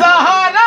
सहारा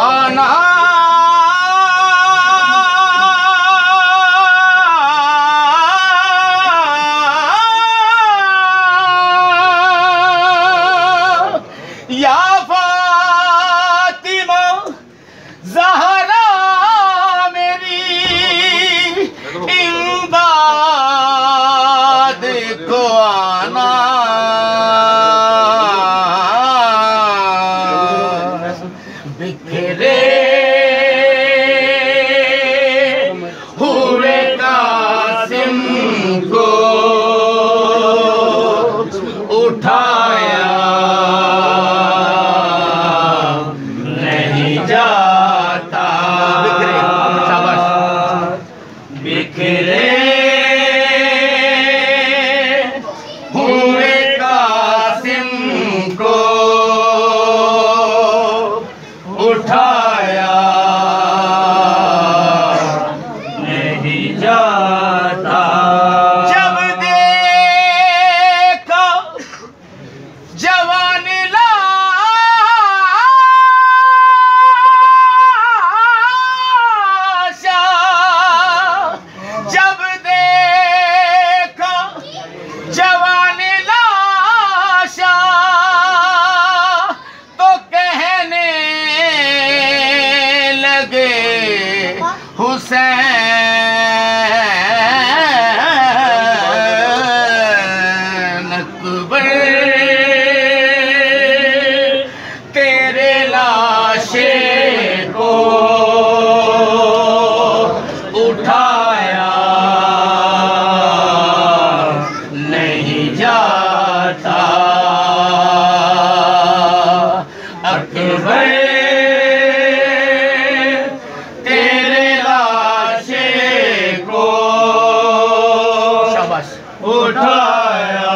आना Yeah. उठाया।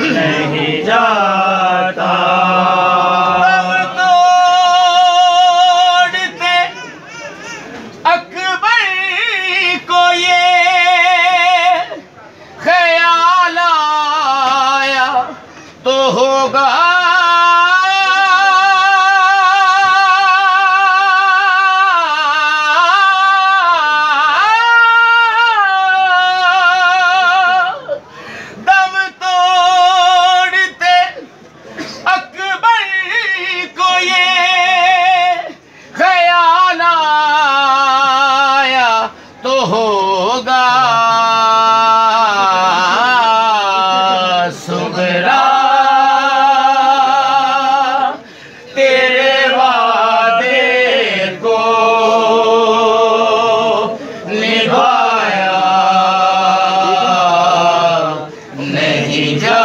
नहीं जाता। अकबर को ये ख्याल आया तो होगा 你家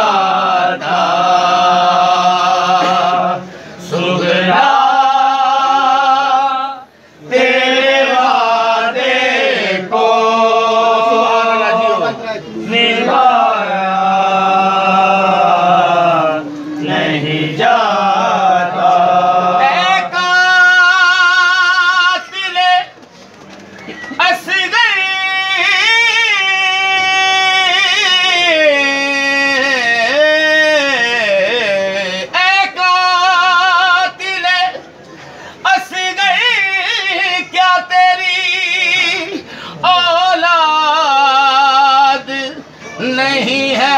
नहीं है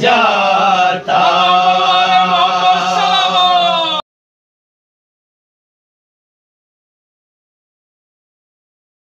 시작!